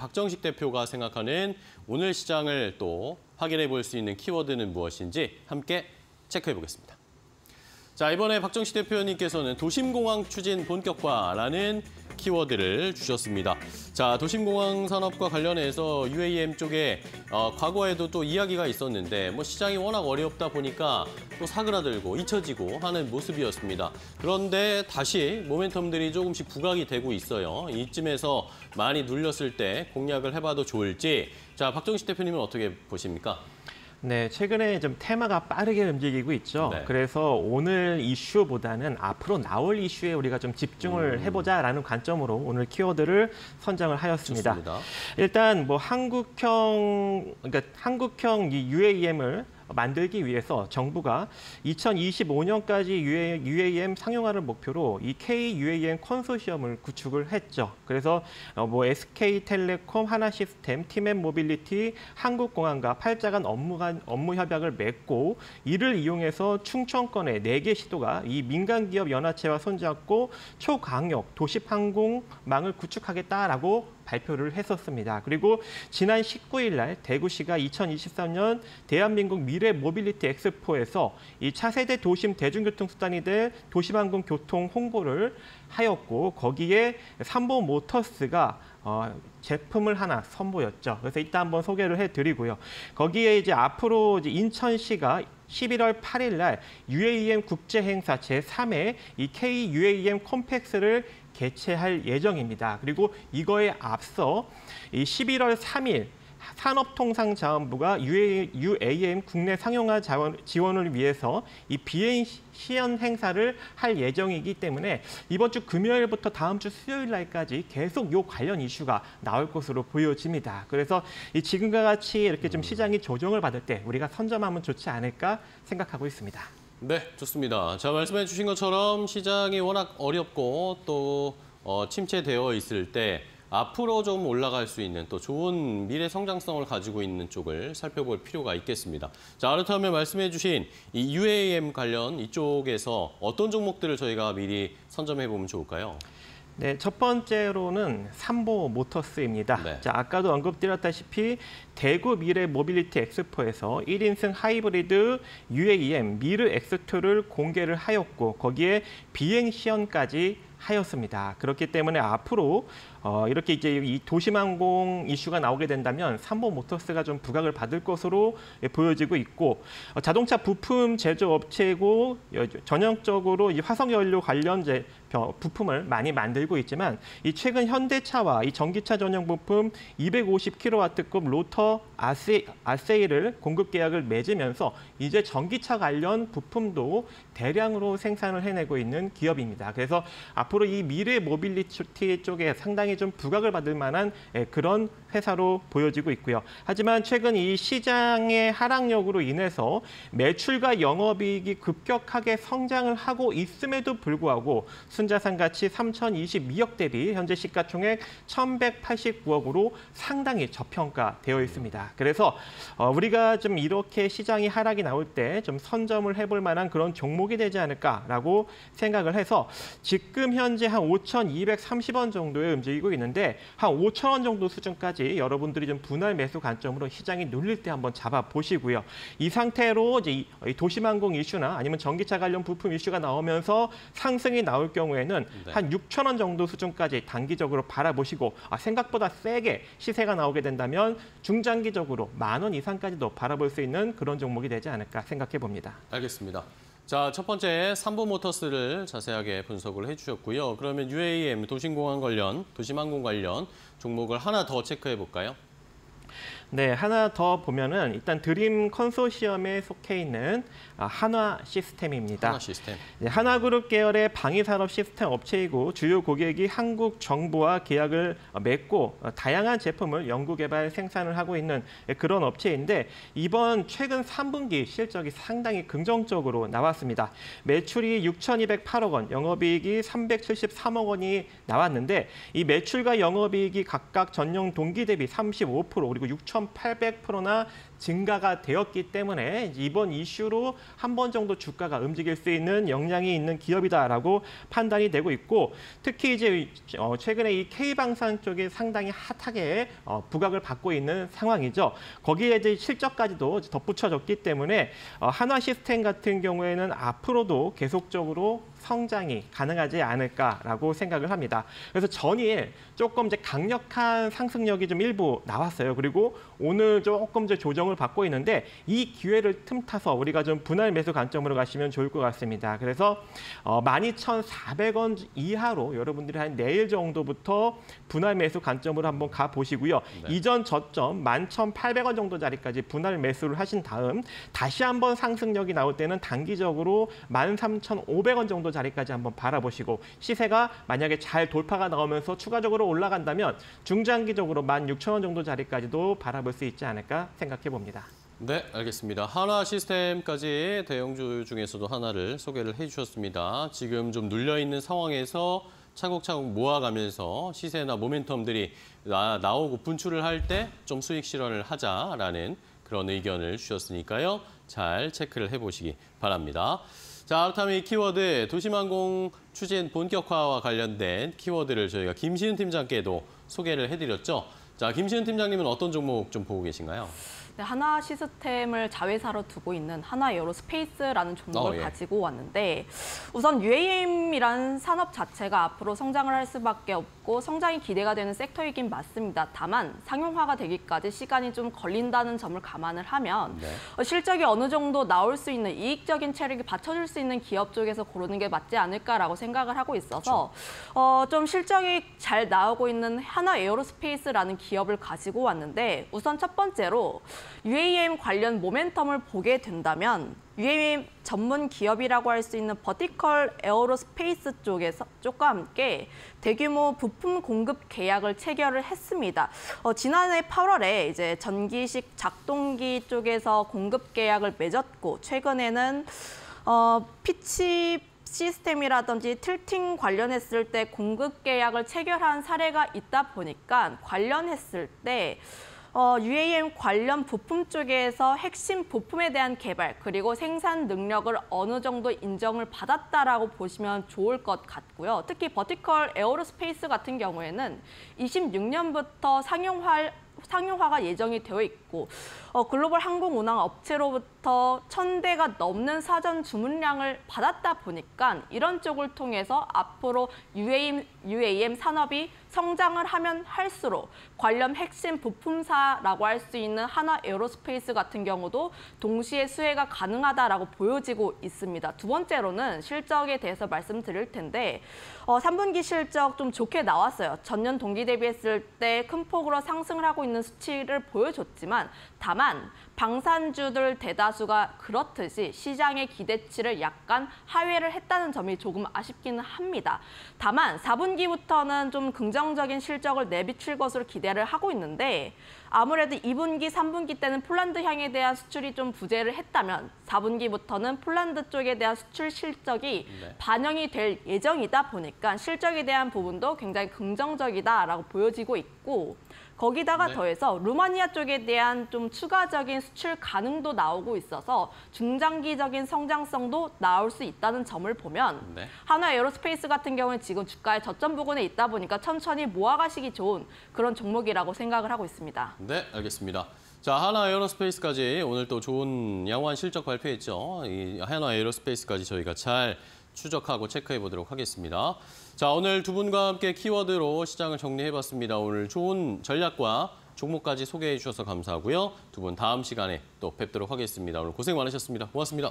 박정식 대표가 생각하는 오늘 시장을 또 확인해 볼 수 있는 키워드는 무엇인지 함께 체크해 보겠습니다. 자, 이번에 박정식 대표님께서는 도심공항 추진 본격화라는 키워드를 주셨습니다. 자, 도심공항 산업과 관련해서 UAM 쪽에 어, 과거에도 또 이야기가 있었는데 뭐 시장이 워낙 어렵다 보니까 또 사그라들고 잊혀지고 하는 모습이었습니다. 그런데 다시 모멘텀들이 조금씩 부각이 되고 있어요. 이쯤에서 많이 눌렸을 때 공략을 해봐도 좋을지 자, 박정식 대표님은 어떻게 보십니까? 네, 최근에 좀 테마가 빠르게 움직이고 있죠. 네. 그래서 오늘 이슈보다는 앞으로 나올 이슈에 우리가 좀 집중을 음. 해보자라는 관점으로 오늘 키워드를 선정을 하였습니다. 좋습니다. 일단 뭐 한국형 그러니까 한국형 이 UAM을 만들기 위해서 정부가 2025년까지 UAM 상용화를 목표로 이 KUAM 컨소시엄을 구축을 했죠. 그래서 어, 뭐 SK텔레콤, 한화시스템, 티맵 모빌리티, 한국공항과 팔자간 업무 간 업무 협약을 맺고 이를 이용해서 충청권의 네개 시도가 이 민간 기업 연합체와 손잡고 초강력 도시 항공망을 구축하겠다라고 발표를 했었습니다. 그리고 지난 19일 날 대구시가 2023년 대한민국 미래 모빌리티 엑스포에서 이 차세대 도심 대중교통 수단이 될 도심항공 교통 홍보를 하였고 거기에 삼보 모터스가 어, 제품을 하나 선보였죠. 그래서 이따 한번 소개를 해드리고요. 거기에 이제 앞으로 이제 인천시가 11월 8일 날 UAM 국제 행사 제3회 이 KUAM 컴팩스를 개최할 예정입니다. 그리고 이거에 앞서 이 11월 3일 산업통상자원부가 UAM 국내 상용화 지원을 위해서 이 비행 시연 행사를 할 예정이기 때문에 이번 주 금요일부터 다음 주 수요일 날까지 계속 요 관련 이슈가 나올 것으로 보여집니다. 그래서 이 지금과 같이 이렇게 좀 시장이 조정을 받을 때 우리가 선점하면 좋지 않을까 생각하고 있습니다. 네, 좋습니다. 자, 말씀해 주신 것처럼 시장이 워낙 어렵고 또 어, 침체되어 있을 때 앞으로 좀 올라갈 수 있는 또 좋은 미래 성장성을 가지고 있는 쪽을 살펴볼 필요가 있겠습니다. 자, 그렇다면 말씀해 주신 이 UAM 관련 이쪽에서 어떤 종목들을 저희가 미리 선점해 보면 좋을까요? 네, 첫 번째로는 삼보 모터스입니다. 네. 자, 아까도 언급드렸다시피 대구 미래 모빌리티 엑스포에서 1인승 하이브리드 UAM 미르 X2를 공개를 하였고 거기에 비행 시연까지 하였습니다. 그렇기 때문에 앞으로 어, 이렇게 이제 이 도심항공 이슈가 나오게 된다면 삼보 모터스가 좀 부각을 받을 것으로 예, 보여지고 있고 어, 자동차 부품 제조 업체고 여- 전형적으로 이 화석 연료 관련 제 벼- 부품을 많이 만들고 있지만 이 최근 현대차와 이 전기차 전용 부품 250kW급 로터 아세, assy를 공급 계약을 맺으면서 이제 전기차 관련 부품도 대량으로 생산을 해내고 있는 기업입니다. 그래서 앞으로 이 미래 모빌리티 쪽에 상당히 좀 부각을 받을 만한 예, 그런 회사로 보여지고 있고요. 하지만 최근 이 시장의 하락력으로 인해서 매출과 영업이익이 급격하게 성장을 하고 있음에도 불구하고 순자산 가치 3,022억 대비 현재 시가총액 1,189억으로 상당히 저평가되어 있습니다. 그래서 어, 우리가 좀 이렇게 시장이 하락이 나올 때 좀 선점을 해볼 만한 그런 종목이 되지 않을까라고 생각을 해서 지금 현재 한 5,230원 정도에 움직 이고 있는데 한 5,000원 정도 수준까지 여러분들이 좀 분할 매수 관점으로 시장이 눌릴 때 한번 잡아 보시고요. 이 상태로 이제 도심항공 이슈나 아니면 전기차 관련 부품 이슈가 나오면서 상승이 나올 경우에는 네. 한 6,000원 정도 수준까지 단기적으로 바라보시고 아, 생각보다 세게 시세가 나오게 된다면 중장기적으로 만 원 이상까지도 바라볼 수 있는 그런 종목이 되지 않을까 생각해 봅니다. 알겠습니다. 자, 첫 번째 삼보 모터스를 자세하게 분석을 해주셨고요. 그러면 UAM 도심공항 관련, 도심항공 관련 종목을 하나 더 체크해 볼까요? 네, 하나 더 보면은 일단 드림 컨소시엄에 속해 있는 아, 한화 시스템입니다. 하나 시스템. 네, 하나그룹 계열의 방위산업 시스템 업체이고 주요 고객이 한국 정부와 계약을 어, 맺고 어, 다양한 제품을 연구개발 생산을 하고 있는 예, 그런 업체인데 이번 최근 3분기 실적이 상당히 긍정적으로 나왔습니다. 매출이 6,208억 원, 영업이익이 373억 원이 나왔는데 이 매출과 영업이익이 각각 전년 동기 대비 35% 그리고 그리고 6,800%나 증가가 되었기 때문에 이번 이슈로 한 번 정도 주가가 움직일 수 있는 역량이 있는 기업이다라고 판단이 되고 있고 특히 이제 어, 최근에 이 K방산 쪽에 상당히 핫하게 어, 부각을 받고 있는 상황이죠. 거기에 이제 실적까지도 덧붙여졌기 때문에 어, 한화 시스템 같은 경우에는 앞으로도 계속적으로 성장이 가능하지 않을까라고 생각을 합니다. 그래서 전일 조금 이제 강력한 상승력이 좀 일부 나왔어요. 그리고 오늘 조금 이제 조정을 받고 있는데 이 기회를 틈타서 우리가 좀 분할 매수 관점으로 가시면 좋을 것 같습니다. 그래서 어, 12,400원 이하로 여러분들이 한 내일 정도부터 분할 매수 관점으로 한번 가 보시고요. 네. 이전 저점 11,800원 정도 자리까지 분할 매수를 하신 다음 다시 한번 상승력이 나올 때는 단기적으로 13,500원 정도 자리까지 한번 바라보시고 시세가 만약에 잘 돌파가 나오면서 추가적으로 올라간다면 중장기적으로 16,000원 정도 자리까지도 바라볼 수 있지 않을까 생각해 봅니다. 네, 알겠습니다. 하나 시스템까지 대형주 중에서도 하나를 소개를 해주셨습니다. 지금 좀 눌려 있는 상황에서 차곡차곡 모아가면서 시세나 모멘텀들이 나, 나오고 분출을 할 때 좀 수익 실현을 하자라는 그런 의견을 주셨으니까요. 잘 체크를 해보시기 바랍니다. 자, 그렇다면 이 키워드 도심항공 추진 본격화와 관련된 키워드를 저희가 김시은 팀장께도 소개를 해드렸죠. 자, 김시은 팀장님은 어떤 종목 좀 보고 계신가요? 네, 한화 시스템을 자회사로 두고 있는 한화 에어로 스페이스라는 종목을 어, 예. 가지고 왔는데 우선 UAM이라는 산업 자체가 앞으로 성장을 할 수밖에 없고 성장이 기대가 되는 섹터이긴 맞습니다. 다만 상용화가 되기까지 시간이 좀 걸린다는 점을 감안을 하면 네. 어, 실적이 어느 정도 나올 수 있는 이익적인 체력이 받쳐줄 수 있는 기업 쪽에서 고르는 게 맞지 않을까라고 생각을 하고 있어서 어, 좀 실적이 잘 나오고 있는 한화 에어로스페이스라는 기업을 가지고 왔는데 우선 첫 번째로 UAM 관련 모멘텀을 보게 된다면 UAM 전문 기업이라고 할 수 있는 버티컬 에어로스페이스 쪽에서 쪽과 함께 대규모 부품 공급 계약을 체결을 했습니다. 어, 지난해 8월에 이제 전기식 작동기 쪽에서 공급 계약을 맺었고 최근에는 어, 피치 시스템이라든지 tilting 관련했을 때 공급 계약을 체결한 사례가 있다 보니까 관련했을 때 어, UAM 관련 부품 쪽에서 핵심 부품에 대한 개발 그리고 생산 능력을 어느 정도 인정을 받았다라고 보시면 좋을 것 같고요. 특히 버티컬 에어로스페이스 같은 경우에는 26년부터 상용화 상용화가 예정이 되어 있고 어, 글로벌 항공 운항 업체로부터 천 대가 넘는 사전 주문량을 받았다 보니까 이런 쪽을 통해서 앞으로 UAM, UAM 산업이 성장을 하면 할수록 관련 핵심 부품사라고 할 수 있는 한화 에어로스페이스 같은 경우도 동시에 수혜가 가능하다라고 보여지고 있습니다. 두 번째로는 실적에 대해서 말씀드릴 텐데 어, 3분기 실적 좀 좋게 나왔어요. 전년 동기 대비했을 때 큰 폭으로 상승을 하고 있는 수치를 보여줬지만 다만 방산주들 대다수가 그렇듯이 시장의 기대치를 약간 하회를 했다는 점이 조금 아쉽기는 합니다. 다만 4분기부터는 좀 긍정적인 실적을 내비칠 것으로 기대를 하고 있는데 아무래도 2분기, 3분기 때는 폴란드 향에 대한 수출이 좀 부재를 했다면 4분기부터는 폴란드 쪽에 대한 수출 실적이 네. 반영이 될 예정이다 보니까 실적에 대한 부분도 굉장히 긍정적이다라고 보여지고 있고 거기다가 네. 더해서 루마니아 쪽에 대한 좀 추가적인 수출 가능도 나오고 있어서 중장기적인 성장성도 나올 수 있다는 점을 보면 네. 한화 에어로스페이스 같은 경우는 지금 주가의 저점 부근에 있다 보니까 천천히 모아가시기 좋은 그런 종목이라고 생각을 하고 있습니다. 네, 알겠습니다. 자, 한화 에어로스페이스까지 오늘 또 좋은 양호한 실적 발표했죠. 이 한화 에어로스페이스까지 저희가 잘 추적하고 체크해 보도록 하겠습니다. 자, 오늘 두 분과 함께 키워드로 시장을 정리해 봤습니다. 오늘 좋은 전략과 종목까지 소개해 주셔서 감사하고요. 두 분 다음 시간에 또 뵙도록 하겠습니다. 오늘 고생 많으셨습니다. 고맙습니다.